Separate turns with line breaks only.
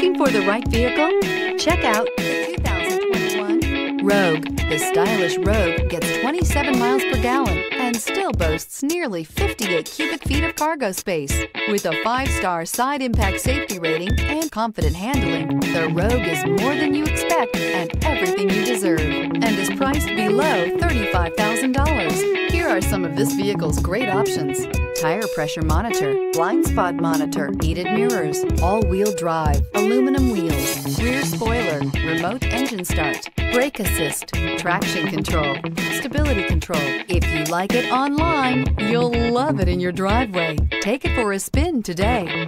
Looking for the right vehicle? Check out the 2021 Rogue. The stylish Rogue gets 27 miles per gallon and still boasts nearly 58 cubic feet of cargo space. With a five-star side impact safety rating and confident handling, the Rogue is more than you expect and everything you deserve and is priced below $35,000. Here are some of this vehicle's great options. Tire pressure monitor, blind spot monitor, heated mirrors, all-wheel drive, aluminum wheels, rear spoiler, remote engine start, brake assist, traction control, stability control. If you like it online, you'll love it in your driveway. Take it for a spin today.